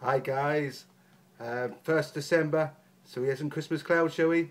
Hi guys, uh, 1st December, so have some Christmas clouds, shall we?